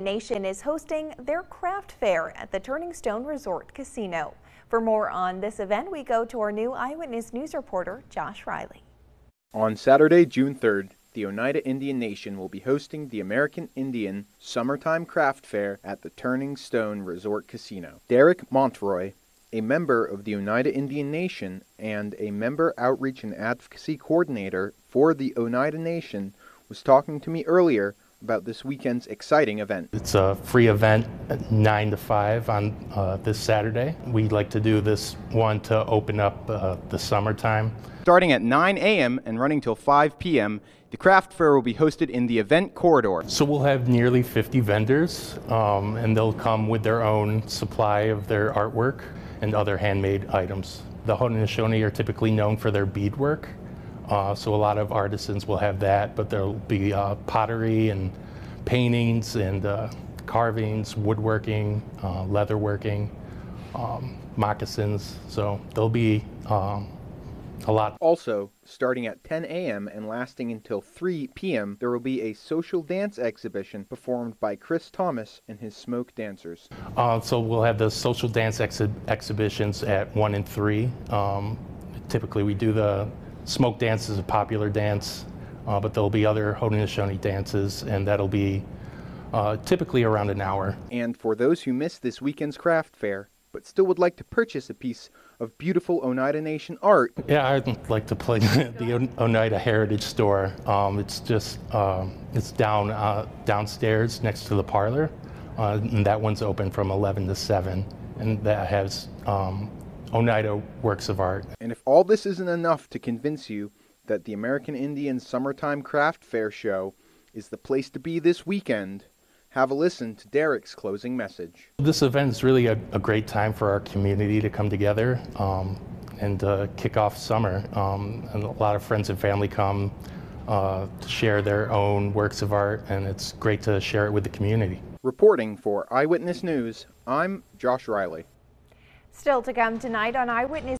Nation is hosting their craft fair at the Turning Stone Resort Casino. For more on this event, we go to our new Eyewitness News reporter, Josh Riley. On Saturday, June 3rd, the Oneida Indian Nation will be hosting the American Indian Summertime Craft Fair at the Turning Stone Resort Casino. Derek Montroy, a member of the Oneida Indian Nation and a member outreach and advocacy coordinator for the Oneida Nation, was talking to me earlier about this weekend's exciting event. It's a free event at 9 to 5 on uh, this Saturday. We like to do this one to open up uh, the summertime. Starting at 9 a.m. and running till 5 p.m., the craft fair will be hosted in the event corridor. So we'll have nearly 50 vendors, um, and they'll come with their own supply of their artwork and other handmade items. The Haudenosaunee are typically known for their beadwork, uh, so a lot of artisans will have that, but there'll be uh, pottery and paintings and uh, carvings, woodworking, uh, leatherworking, um, moccasins. So there'll be um, a lot. Also, starting at 10 a.m. and lasting until 3 p.m., there will be a social dance exhibition performed by Chris Thomas and his Smoke Dancers. Uh, so we'll have the social dance exhi exhibitions at 1 and 3. Um, typically, we do the Smoke dance is a popular dance, uh, but there'll be other Haudenosaunee dances, and that'll be uh, typically around an hour. And for those who missed this weekend's craft fair, but still would like to purchase a piece of beautiful Oneida Nation art. Yeah, I'd like to play the Oneida Heritage Store. Um, it's just um, it's down uh, downstairs next to the parlor, uh, and that one's open from 11 to 7, and that has um, Oneida works of art. And if all this isn't enough to convince you that the American Indian Summertime Craft Fair show is the place to be this weekend, have a listen to Derek's closing message. This event is really a, a great time for our community to come together um, and uh, kick off summer. Um, and a lot of friends and family come uh, to share their own works of art, and it's great to share it with the community. Reporting for Eyewitness News, I'm Josh Riley. Still to come tonight on Eyewitness.